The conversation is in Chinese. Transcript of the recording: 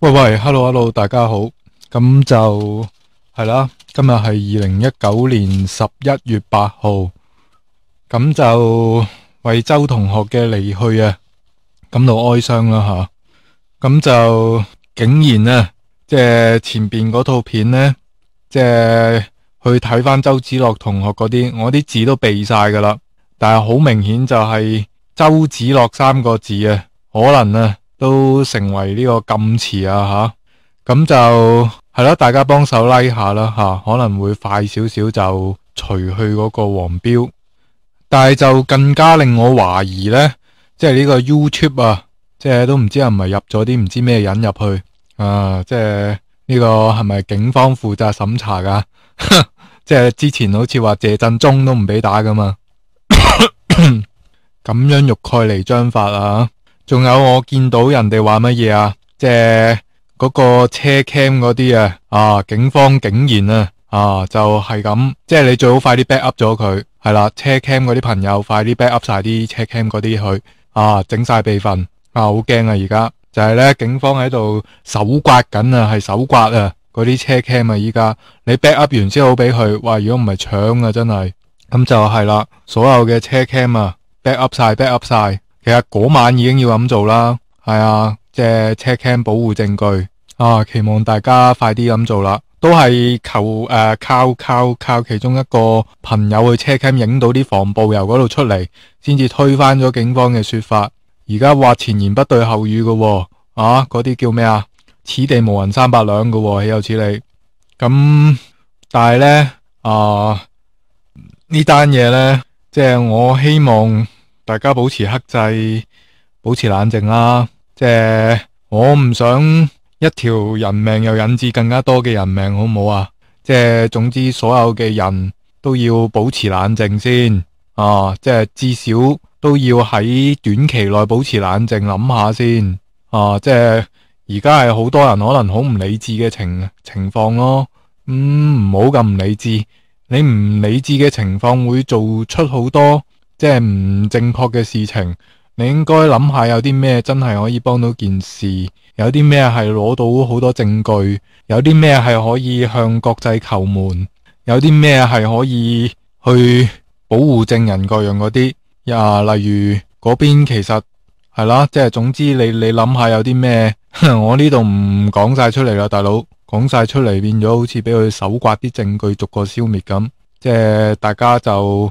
喂喂，hello hello，大家好，咁就係啦，今日係二零一九年十一月八號，咁就為周同學嘅離去啊感到哀傷啦吓，咁就竟然啊，即係前边嗰套片呢，即係去睇翻周子樂同學嗰啲，我啲字都背晒噶啦，但係好明顯就係周子樂三個字啊，可能啊。都成為呢個禁詞啊吓，咁就係啦，大家幫手拉下啦吓，可能會快少少就除去嗰個黃標，但係就更加令我懷疑呢，即係呢個 YouTube 啊，即係都唔知係唔係入咗啲唔知咩人入去。啊，即係呢個係咪警方負責審查噶？即係之前好似話謝振中都唔俾打噶嘛，咁樣欲蓋彌彰法啊！仲有我見到人哋話乜嘢啊？即係嗰個車 cam 嗰啲啊，啊警方竟然啊啊就係咁，即係你最好快啲 back up 咗佢，係啦，車 cam 嗰啲朋友快啲 back up 晒啲車 cam 嗰啲去，啊整晒備份，啊好驚啊！而家就係咧，警方喺度搜刮緊啊，係搜刮啊嗰啲車 cam 啊！依家你 back up 完先好俾佢，哇！如果唔係搶啊，真係咁就係啦，所有嘅車 cam 啊 back up 晒，back up 晒。其實嗰晚已經要咁做啦，係啊，即係車 cam 保護證據啊，期望大家快啲咁做啦。都係求诶、靠靠靠其中一個朋友去車 cam 影到啲防暴由嗰度出嚟，先至推翻咗警方嘅說法。而家話前言不對後語嘅、哦，啊，嗰啲叫咩啊？此地無銀三百兩嘅、哦，豈有此理？咁但係咧啊，呢單嘢咧，即係我希望。大家保持克制，保持冷静啦。即系我唔想一条人命又引致更加多嘅人命，好唔好啊？即系总之，所有嘅人都要保持冷静先啊！即系至少都要喺短期内保持冷静，谂下先啊！即系而家系好多人可能好唔理智嘅情情况咯。咁唔好咁唔理智，你唔理智嘅情况会做出好多。即係唔正確嘅事情，你應該諗下有啲咩真係可以幫到件事，有啲咩係攞到好多證據，有啲咩係可以向國際求援，有啲咩係可以去保護證人各樣嗰啲。啊，例如嗰邊其實係啦，即係總之你你諗下有啲咩，我呢度唔講晒出嚟啦，大佬講晒出嚟變咗好似俾佢搜刮啲證據逐個消滅咁，即係大家就。